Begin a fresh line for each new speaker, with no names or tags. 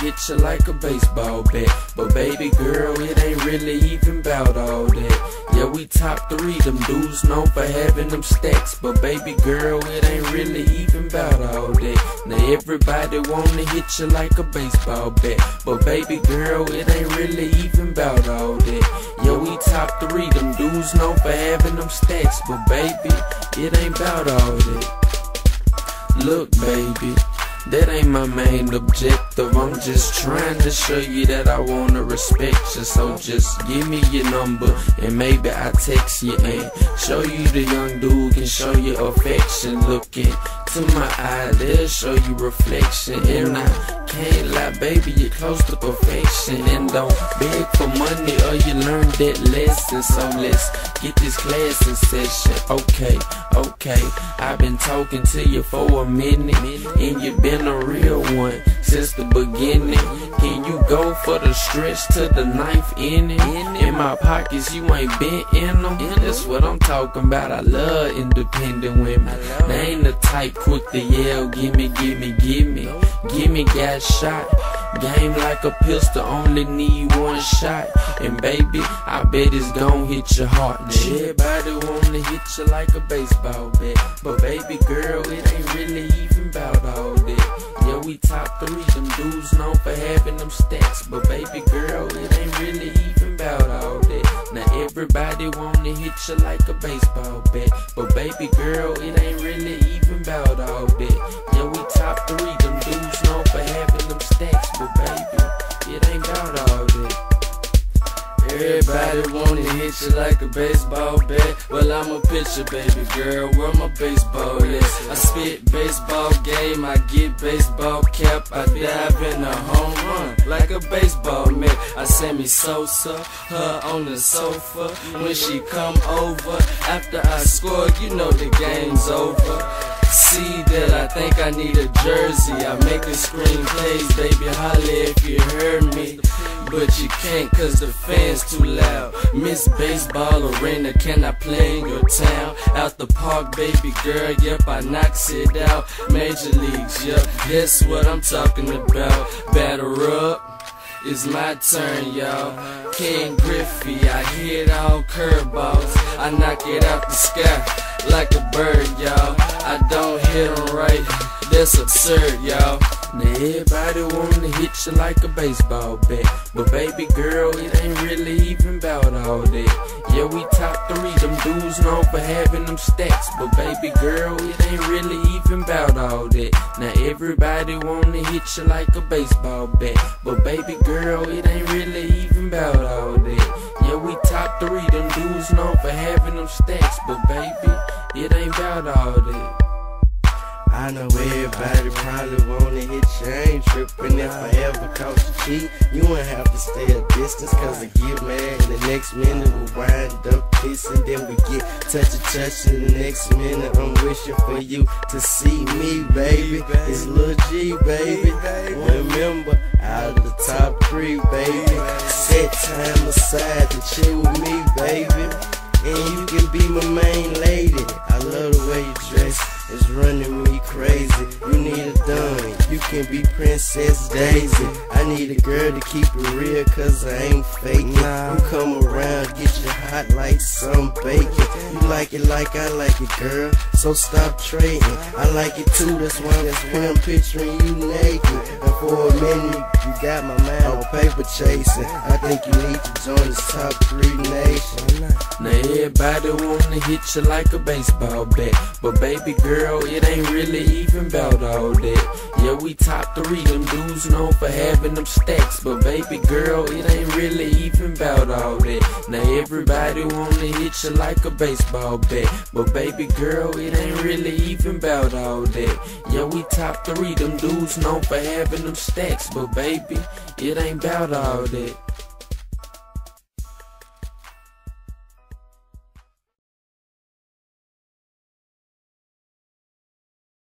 you like a baseball bat. But baby girl, it ain't really even about all that. Yeah, we top three, them dudes known for having them stacks. But baby girl, it ain't really even about all that. Now everybody wanna hit you like a baseball bat. But baby girl, it ain't really even about all that. Yeah, we top three, them dudes known for having them stacks. But baby, it ain't about all that. Look, baby. That ain't my main objective. I'm just trying to show you that I wanna respect you. So just give me your number and maybe I text you and show you the young dude can show you affection. Looking to my eye, show you reflection. And I can't lie, baby, you're close to perfection. And don't beg for money or you learn that lesson. So let's get this class in session. Okay, okay. I've been talking to you for a minute, and you've been a real one since the beginning. Can you go for the stretch to the knife in it? In my pockets, you ain't been in them. That's what I'm talking about. I love independent women. They ain't the type quick to yell, gimme, gimme, gimme. Gimme got shot. Game like a pistol, only need one shot. And baby, I bet it's gon' hit your heart. Now everybody wanna hit you like a baseball bat. But baby girl, it ain't really even about all that. We top three, them dudes known for having them stacks. But baby girl, it ain't really even about all that. Now everybody wanna hit you like a baseball bat. But baby girl, it ain't really even about all that. Yeah, we top three, them dudes known for having them stacks. But baby, it ain't about all. Everybody wanna hit you like a baseball bat. Well, I'm a pitcher, baby girl. Where my baseball at? I spit baseball game, I get baseball cap. I dive in a home run like a baseball man. I send me Sosa, her on the sofa. When she come over, after I score, you know the game's over. See that I think I need a jersey. I make a screenplays, baby. Holla if you heard me. But you can't cause the fans too loud. Miss Baseball Arena, can I play in your town? Out the park, baby girl, yep, I knocks it out. Major leagues, yep, that's what I'm talking about. Batter up. It's my turn, y'all. Ken Griffey, I hit all curveballs. I knock it out the sky like a bird, y'all. I don't hit them right, that's absurd, y'all. Now everybody wanna hit you like a baseball bat. But baby girl, it ain't really even about all that. Yeah, we top three, them dudes known for having them stacks But baby girl, it ain't really even about all that. Now everybody wanna hit you like a baseball bat. But baby girl, it ain't really even about all that three, them dudes known for having them stacks But baby, it ain't about all that
I know everybody probably wanna hit you. I ain't trippin' if I ever caught you cheat. You won't have to stay a distance, cause I get mad. And the next minute we wind up kissing. Then we get touchy touchy. The next minute I'm wishing for you to see me, baby. It's Lil G, baby. Remember, out of the top three, baby. Set time aside to chill with me, baby. And you can be my main lady. I love the way you dress It's running me crazy. You need a dummy, you can be Princess Daisy. I need a girl to keep it real, cause I ain't faking. You come around, get you hot like some bacon. You like it like I like it, girl, so stop trading. I like it too, that's why, that's why I'm picturing you naked. And for a minute, you got my mind on paper chasing. I think you need to join this top three nation.
Now everybody wanna hit you like a baseball bat, but baby girl it ain't really even about all that. Yeah, we top three, them dudes known for having them stacks. But baby girl, it ain't really even about all that. Now everybody wanna hit you like a baseball bat. But baby girl, it ain't really even about all that. Yeah, we top three, them dudes known for having them stacks. But baby, it ain't about all that.